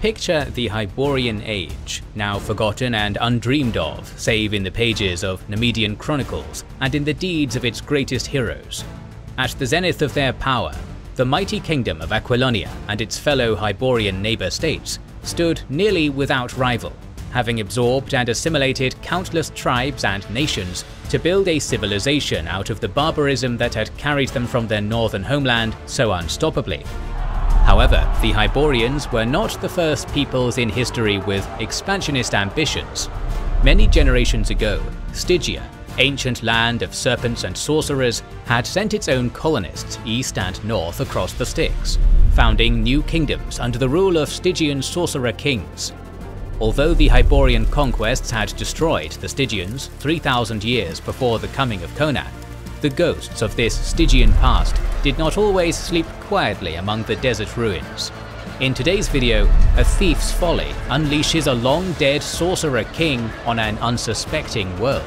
Picture the Hyborian Age, now forgotten and undreamed of save in the pages of Nemedian chronicles and in the deeds of its greatest heroes. At the zenith of their power, the mighty kingdom of Aquilonia and its fellow Hyborian neighbour states stood nearly without rival, having absorbed and assimilated countless tribes and nations to build a civilization out of the barbarism that had carried them from their northern homeland so unstoppably. However, the Hyborians were not the first peoples in history with expansionist ambitions. Many generations ago, Stygia, ancient land of serpents and sorcerers, had sent its own colonists east and north across the Styx, founding new kingdoms under the rule of Stygian sorcerer kings. Although the Hyborian conquests had destroyed the Stygians 3,000 years before the coming of Conan, the ghosts of this Stygian past did not always sleep quietly among the desert ruins. In today's video, a thief's folly unleashes a long-dead sorcerer king on an unsuspecting world.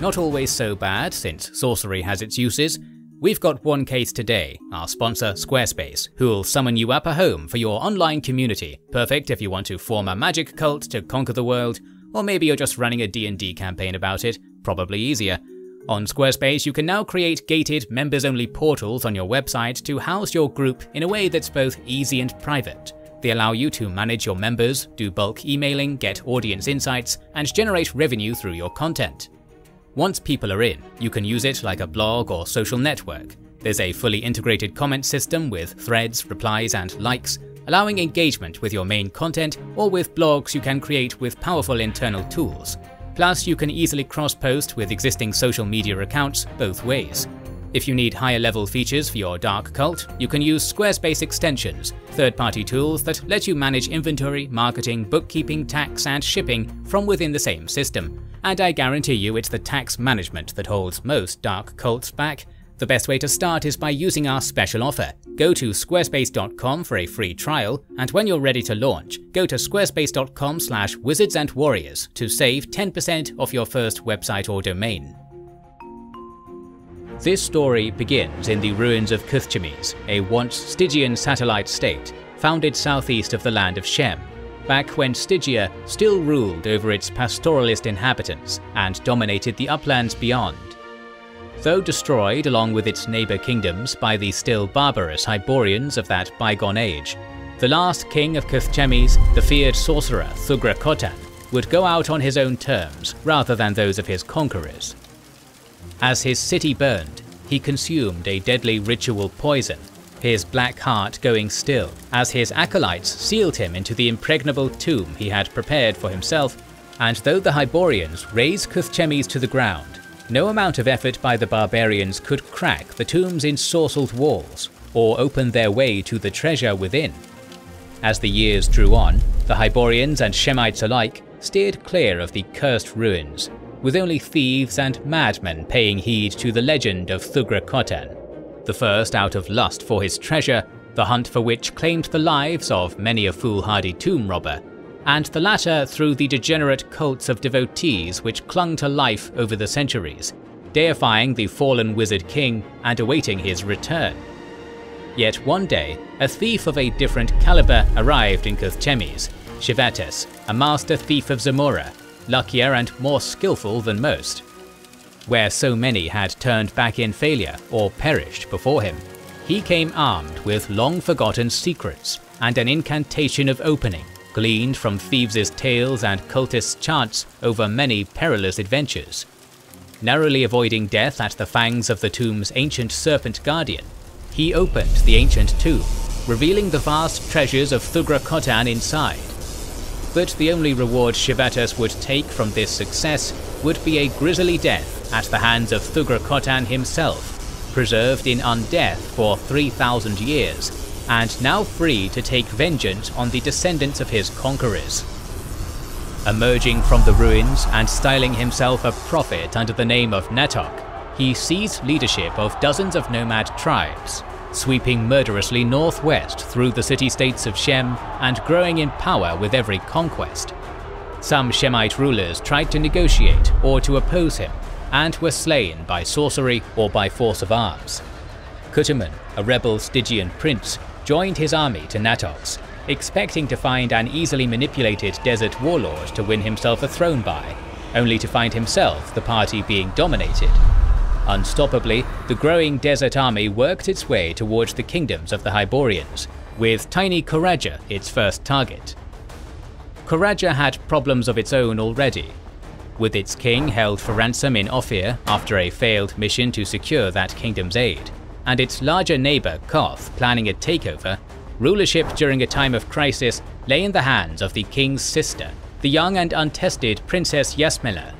Not always so bad, since sorcery has its uses. We've got one case today, our sponsor Squarespace, who'll summon you up a home for your online community, perfect if you want to form a magic cult to conquer the world, or maybe you're just running a D&D campaign about it, probably easier. On Squarespace, you can now create gated, members-only portals on your website to house your group in a way that's both easy and private. They allow you to manage your members, do bulk emailing, get audience insights, and generate revenue through your content. Once people are in, you can use it like a blog or social network. There's a fully integrated comment system with threads, replies, and likes, allowing engagement with your main content or with blogs you can create with powerful internal tools. Plus, you can easily cross-post with existing social media accounts both ways. If you need higher level features for your dark cult, you can use Squarespace extensions, third-party tools that let you manage inventory, marketing, bookkeeping, tax, and shipping from within the same system. And I guarantee you it's the tax management that holds most dark cults back. The best way to start is by using our special offer. Go to squarespace.com for a free trial, and when you're ready to launch, go to squarespace.com slash wizardsandwarriors to save 10% off your first website or domain. This story begins in the ruins of Cuthchemes, a once Stygian satellite state, founded southeast of the land of Shem, back when Stygia still ruled over its pastoralist inhabitants and dominated the uplands beyond. Though destroyed along with its neighbour kingdoms by the still barbarous Hyborians of that bygone age, the last king of Cuthchemes, the feared sorcerer Thugra Khotan, would go out on his own terms rather than those of his conquerors. As his city burned, he consumed a deadly ritual poison, his black heart going still as his acolytes sealed him into the impregnable tomb he had prepared for himself, and though the Hyborians razed Cuthchemes to the ground, no amount of effort by the barbarians could crack the tomb's ensorcelled walls or open their way to the treasure within. As the years drew on, the Hyborians and Shemites alike steered clear of the cursed ruins, with only thieves and madmen paying heed to the legend of Thugra Khotan. The first out of lust for his treasure, the hunt for which claimed the lives of many a foolhardy tomb robber, and the latter through the degenerate cults of devotees which clung to life over the centuries, deifying the fallen wizard king and awaiting his return. Yet one day, a thief of a different caliber arrived in Cuthchemes, Shevatas, a master thief of Zamora, luckier and more skillful than most. Where so many had turned back in failure or perished before him, he came armed with long-forgotten secrets and an incantation of opening gleaned from thieves' tales and cultists' chants over many perilous adventures. Narrowly avoiding death at the fangs of the tomb's ancient serpent guardian, he opened the ancient tomb, revealing the vast treasures of Thugra Khotan inside. But the only reward Shevatas would take from this success would be a grisly death at the hands of Thugra Khotan himself, preserved in undeath for 3,000 years and now free to take vengeance on the descendants of his conquerors. Emerging from the ruins and styling himself a prophet under the name of Natohk, he seized leadership of dozens of nomad tribes, sweeping murderously northwest through the city-states of Shem and growing in power with every conquest. Some Shemite rulers tried to negotiate or to oppose him, and were slain by sorcery or by force of arms. Kutamun, a rebel Stygian prince, joined his army to Natohk's, expecting to find an easily manipulated desert warlord to win himself a throne by, only to find himself the party being dominated. Unstoppably, the growing desert army worked its way towards the kingdoms of the Hyborians, with tiny Khoraja its first target. Khoraja had problems of its own already. With its king held for ransom in Ophir after a failed mission to secure that kingdom's aid, and its larger neighbour Koth planning a takeover, rulership during a time of crisis lay in the hands of the king's sister, the young and untested Princess Yasmela.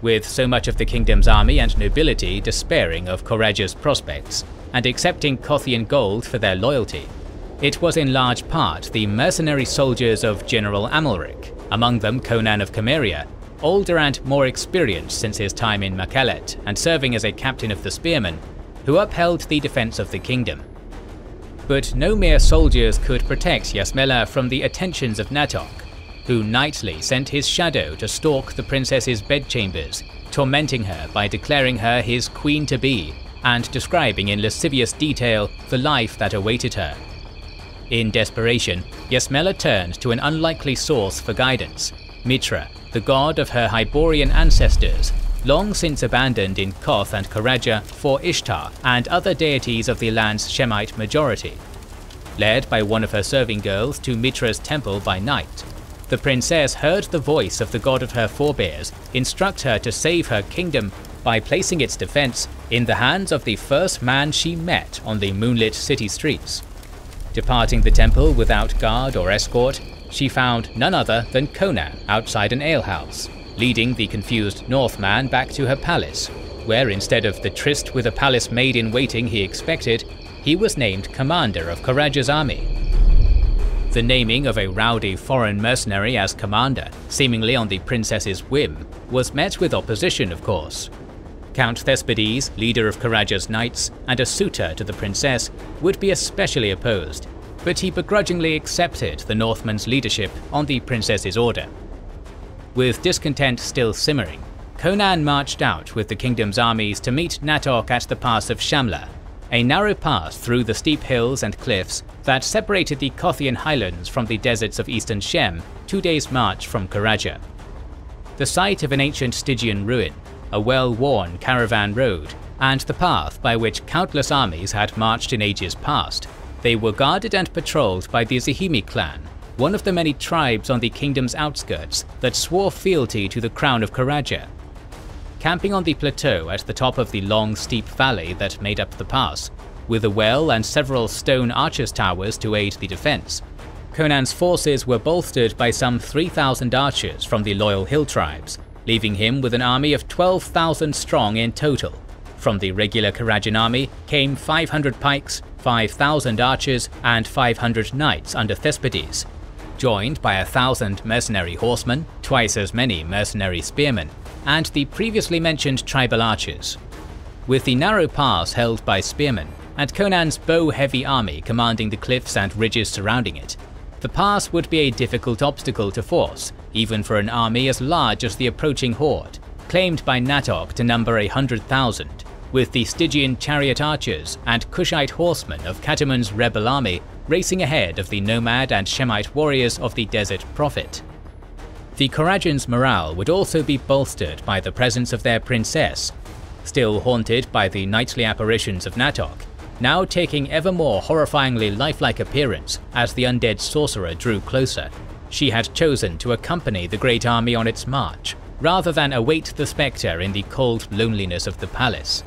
With so much of the kingdom's army and nobility despairing of Khoraja's prospects, and accepting Kothian gold for their loyalty, it was in large part the mercenary soldiers of General Amalric, among them Conan of Cimmeria, older and more experienced since his time in Makkalet and serving as a captain of the spearmen, who upheld the defense of the kingdom. But no mere soldiers could protect Yasmela from the attentions of Natohk, who nightly sent his shadow to stalk the princess's bedchambers, tormenting her by declaring her his queen-to-be and describing in lascivious detail the life that awaited her. In desperation, Yasmela turned to an unlikely source for guidance, Mitra, the god of her Hyborian ancestors, long since abandoned in Koth and Khoraja for Ishtar and other deities of the land's Shemite majority. Led by one of her serving girls to Mitra's temple by night, the princess heard the voice of the god of her forebears instruct her to save her kingdom by placing its defense in the hands of the first man she met on the moonlit city streets. Departing the temple without guard or escort, she found none other than Conan outside an alehouse, leading the confused Northman back to her palace, where instead of the tryst with a palace maid in waiting he expected, he was named commander of Khoraja's army. The naming of a rowdy foreign mercenary as commander, seemingly on the princess's whim, was met with opposition of course. Count Thespides, leader of Khoraja's knights and a suitor to the princess, would be especially opposed, but he begrudgingly accepted the Northman's leadership on the princess's order. With discontent still simmering, Conan marched out with the kingdom's armies to meet Natohk at the pass of Shamla, a narrow pass through the steep hills and cliffs that separated the Kothian highlands from the deserts of eastern Shem, two days' march from Khoraja. The site of an ancient Stygian ruin, a well-worn caravan road, and the path by which countless armies had marched in ages past, they were guarded and patrolled by the Zahimi clan, one of the many tribes on the kingdom's outskirts that swore fealty to the crown of Khoraja. Camping on the plateau at the top of the long steep valley that made up the pass, with a well and several stone archers towers to aid the defense, Conan's forces were bolstered by some 3,000 archers from the loyal hill tribes, leaving him with an army of 12,000 strong in total. From the regular Khorajan army came 500 pikes, 5,000 archers, and 500 knights under Thespides, joined by a thousand mercenary horsemen, twice as many mercenary spearmen, and the previously mentioned tribal archers. With the narrow pass held by spearmen, and Conan's bow-heavy army commanding the cliffs and ridges surrounding it, the pass would be a difficult obstacle to force, even for an army as large as the approaching horde, claimed by Natohk to number a hundred thousand, with the Stygian chariot archers and Kushite horsemen of Kutamun's rebel army racing ahead of the nomad and Shemite warriors of the Desert Prophet. The Khorajan's morale would also be bolstered by the presence of their princess, still haunted by the nightly apparitions of Natohk, now taking ever more horrifyingly lifelike appearance as the undead sorcerer drew closer. She had chosen to accompany the great army on its march, rather than await the spectre in the cold loneliness of the palace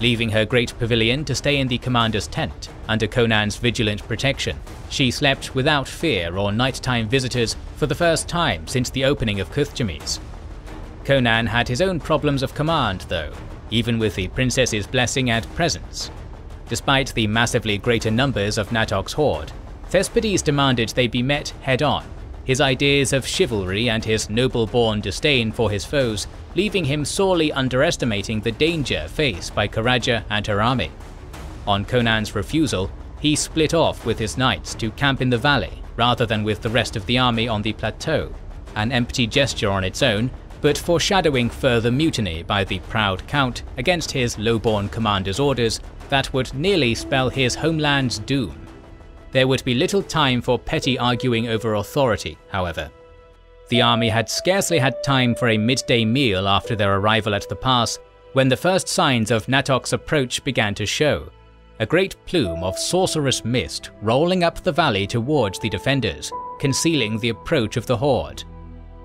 leaving her great pavilion to stay in the commander's tent, under Conan's vigilant protection. She slept without fear or nighttime visitors for the first time since the opening of Cuthchemes. Conan had his own problems of command though, even with the princess's blessing and presence. Despite the massively greater numbers of Natohk's horde, Thespides demanded they be met head-on his ideas of chivalry and his noble-born disdain for his foes, leaving him sorely underestimating the danger faced by Khoraja and her army. On Conan's refusal, he split off with his knights to camp in the valley rather than with the rest of the army on the plateau, an empty gesture on its own, but foreshadowing further mutiny by the proud count against his low-born commander's orders that would nearly spell his homeland's doom. There would be little time for petty arguing over authority, however. The army had scarcely had time for a midday meal after their arrival at the pass when the first signs of Natohk's approach began to show. A great plume of sorcerous mist rolling up the valley towards the defenders, concealing the approach of the horde.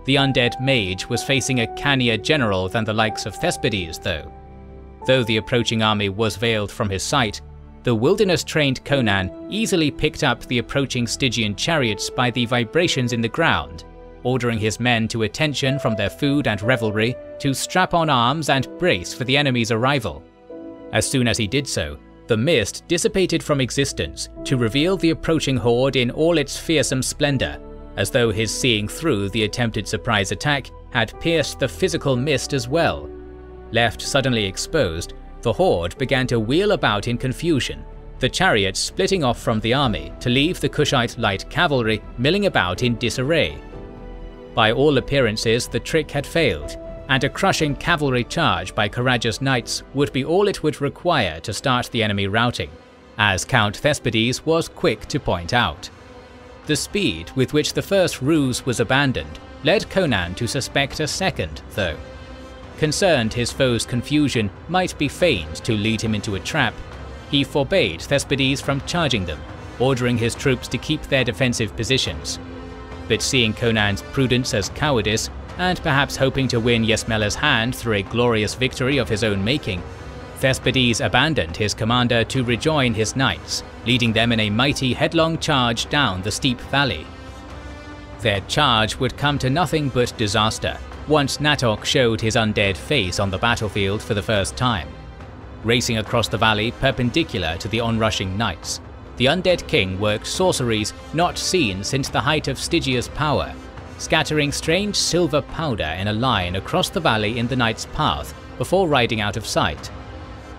The undead mage was facing a cannier general than the likes of Thespides, though. Though the approaching army was veiled from his sight, the wilderness-trained Conan easily picked up the approaching Stygian chariots by the vibrations in the ground, ordering his men to attention from their food and revelry to strap on arms and brace for the enemy's arrival. As soon as he did so, the mist dissipated from existence to reveal the approaching horde in all its fearsome splendor, as though his seeing through the attempted surprise attack had pierced the physical mist as well. Left suddenly exposed, the horde began to wheel about in confusion, the chariots splitting off from the army to leave the Kushite light cavalry milling about in disarray. By all appearances, the trick had failed, and a crushing cavalry charge by courageous knights would be all it would require to start the enemy routing, as Count Thespides was quick to point out. The speed with which the first ruse was abandoned led Conan to suspect a second, though. Concerned his foe's confusion might be feigned to lead him into a trap, he forbade Thespides from charging them, ordering his troops to keep their defensive positions. But seeing Conan's prudence as cowardice, and perhaps hoping to win Yasmela's hand through a glorious victory of his own making, Thespides abandoned his commander to rejoin his knights, leading them in a mighty headlong charge down the steep valley. Their charge would come to nothing but disaster once Natohk showed his undead face on the battlefield for the first time. Racing across the valley perpendicular to the onrushing knights, the undead king worked sorceries not seen since the height of Stygia's power, scattering strange silver powder in a line across the valley in the knight's path before riding out of sight.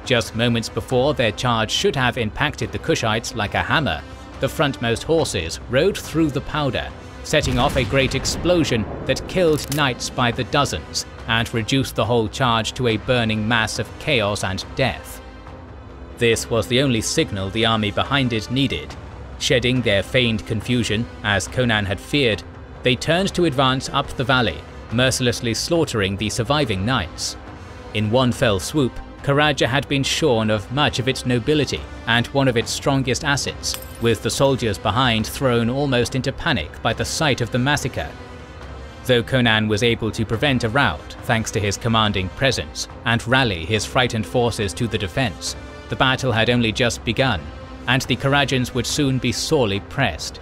Just moments before their charge should have impacted the Kushites like a hammer, the frontmost horses rode through the powder, setting off a great explosion that killed knights by the dozens and reduced the whole charge to a burning mass of chaos and death. This was the only signal the army behind it needed. Shedding their feigned confusion, as Conan had feared, they turned to advance up the valley, mercilessly slaughtering the surviving knights. In one fell swoop, Khoraja had been shorn of much of its nobility and one of its strongest assets, with the soldiers behind thrown almost into panic by the sight of the massacre. Though Conan was able to prevent a rout thanks to his commanding presence and rally his frightened forces to the defense, the battle had only just begun, and the Khorajans would soon be sorely pressed.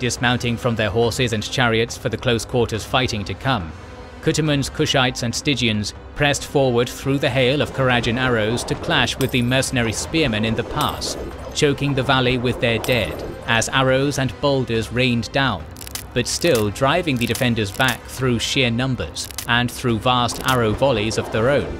Dismounting from their horses and chariots for the close quarters fighting to come, Kutamun's Kushites and Stygians pressed forward through the hail of Khorajan arrows to clash with the mercenary spearmen in the pass, choking the valley with their dead as arrows and boulders rained down, but still driving the defenders back through sheer numbers and through vast arrow volleys of their own.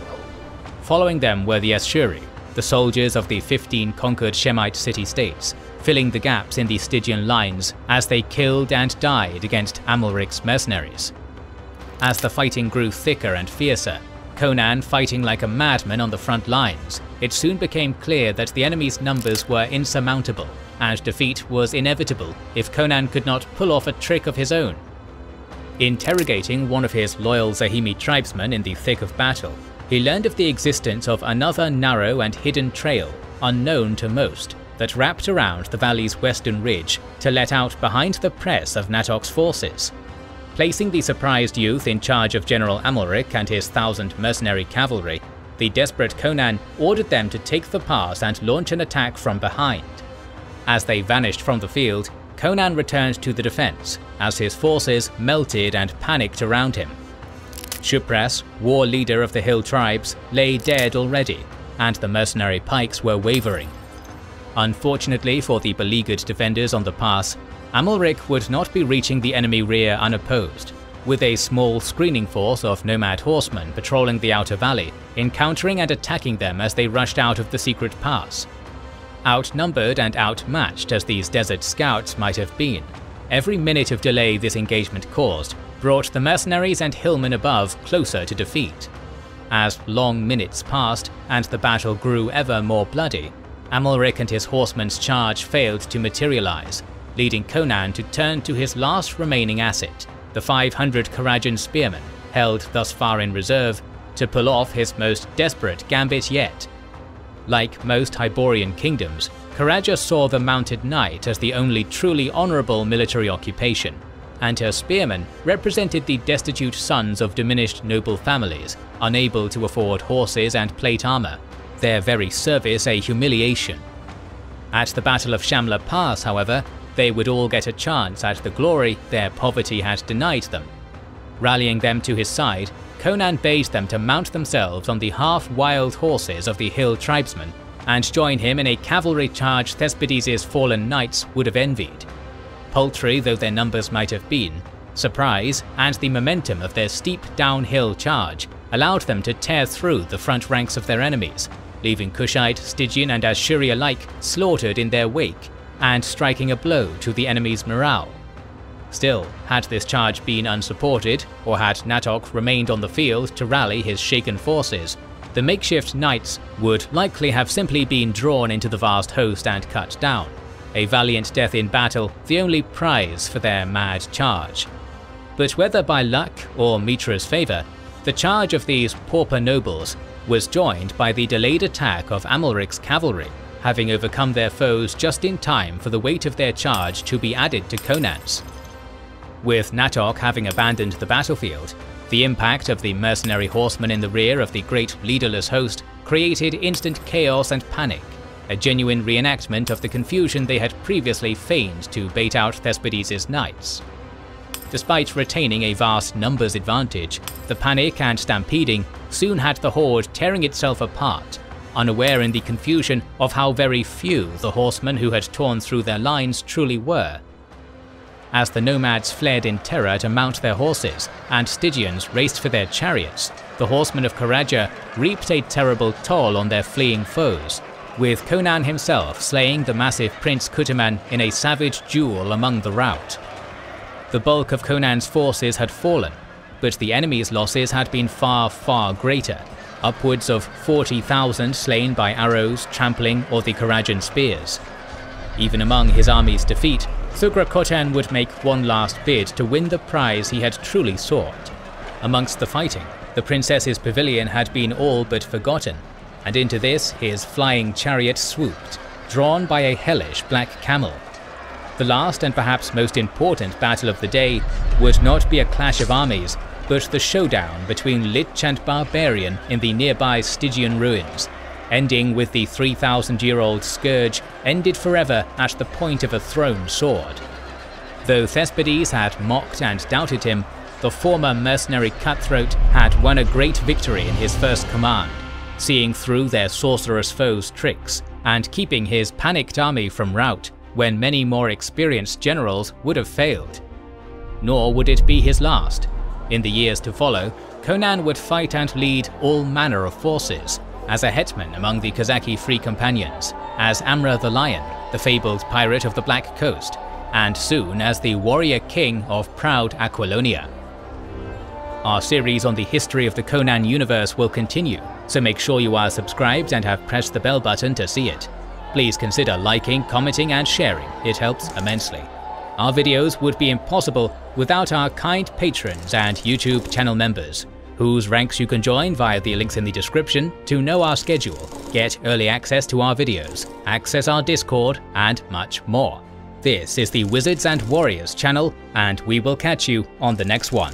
Following them were the Ashuri, the soldiers of the 15 conquered Shemite city-states, filling the gaps in the Stygian lines as they killed and died against Amalric's mercenaries. As the fighting grew thicker and fiercer, Conan fighting like a madman on the front lines, it soon became clear that the enemy's numbers were insurmountable, and defeat was inevitable if Conan could not pull off a trick of his own. Interrogating one of his loyal Zahimi tribesmen in the thick of battle, he learned of the existence of another narrow and hidden trail, unknown to most, that wrapped around the valley's western ridge to let out behind the press of Natohk's forces, Placing the surprised youth in charge of General Amalric and his thousand mercenary cavalry, the desperate Conan ordered them to take the pass and launch an attack from behind. As they vanished from the field, Conan returned to the defense, as his forces melted and panicked around him. Shupras, war leader of the hill tribes, lay dead already, and the mercenary pikes were wavering. Unfortunately for the beleaguered defenders on the pass, Amalric would not be reaching the enemy rear unopposed, with a small screening force of nomad horsemen patrolling the outer valley, encountering and attacking them as they rushed out of the secret pass. Outnumbered and outmatched as these desert scouts might have been, every minute of delay this engagement caused brought the mercenaries and hillmen above closer to defeat. As long minutes passed and the battle grew ever more bloody, Amalric and his horsemen's charge failed to materialize, leading Conan to turn to his last remaining asset, the 500 Khorajan spearmen, held thus far in reserve, to pull off his most desperate gambit yet. Like most Hyborian kingdoms, Khoraja saw the mounted knight as the only truly honourable military occupation, and her spearmen represented the destitute sons of diminished noble families, unable to afford horses and plate armour, their very service a humiliation. At the Battle of Shamla Pass, however, they would all get a chance at the glory their poverty had denied them. Rallying them to his side, Conan bade them to mount themselves on the half-wild horses of the hill tribesmen and join him in a cavalry charge Thespides's fallen knights would have envied. Paltry though their numbers might have been, surprise and the momentum of their steep downhill charge allowed them to tear through the front ranks of their enemies, leaving Kushite, Stygian and Ashuri alike slaughtered in their wake and striking a blow to the enemy's morale. Still, had this charge been unsupported, or had Natohk remained on the field to rally his shaken forces, the makeshift knights would likely have simply been drawn into the vast host and cut down, a valiant death in battle the only prize for their mad charge. But whether by luck or Mitra's favour, the charge of these pauper nobles was joined by the delayed attack of Amalric's cavalry, having overcome their foes just in time for the weight of their charge to be added to Conan's. With Natohk having abandoned the battlefield, the impact of the mercenary horsemen in the rear of the great leaderless host created instant chaos and panic, a genuine reenactment of the confusion they had previously feigned to bait out Thespides' knights. Despite retaining a vast numbers advantage, the panic and stampeding soon had the horde tearing itself apart, unaware in the confusion of how very few the horsemen who had torn through their lines truly were. As the nomads fled in terror to mount their horses, and Stygians raced for their chariots, the horsemen of Khoraja reaped a terrible toll on their fleeing foes, with Conan himself slaying the massive Prince Kutamun in a savage duel among the rout. The bulk of Conan's forces had fallen, but the enemy's losses had been far, far greater, upwards of 40,000 slain by arrows, trampling, or the Khorajan spears. Even among his army's defeat, Thugra would make one last bid to win the prize he had truly sought. Amongst the fighting, the princess's pavilion had been all but forgotten, and into this his flying chariot swooped, drawn by a hellish black camel. The last and perhaps most important battle of the day would not be a clash of armies, but the showdown between Lich and Barbarian in the nearby Stygian ruins, ending with the 3,000-year-old Scourge ended forever at the point of a thrown sword. Though Thespides had mocked and doubted him, the former mercenary cutthroat had won a great victory in his first command, seeing through their sorcerous foes' tricks and keeping his panicked army from rout when many more experienced generals would have failed. Nor would it be his last. In the years to follow, Conan would fight and lead all manner of forces, as a hetman among the Kozaki Free Companions, as Amra the Lion, the fabled pirate of the Black Coast, and soon as the warrior king of proud Aquilonia. Our series on the history of the Conan universe will continue, so make sure you are subscribed and have pressed the bell button to see it. Please consider liking, commenting and sharing, it helps immensely. Our videos would be impossible without our kind patrons and YouTube channel members whose ranks you can join via the links in the description to know our schedule, get early access to our videos, access our Discord, and much more. This is the Wizards and Warriors channel, and we will catch you on the next one.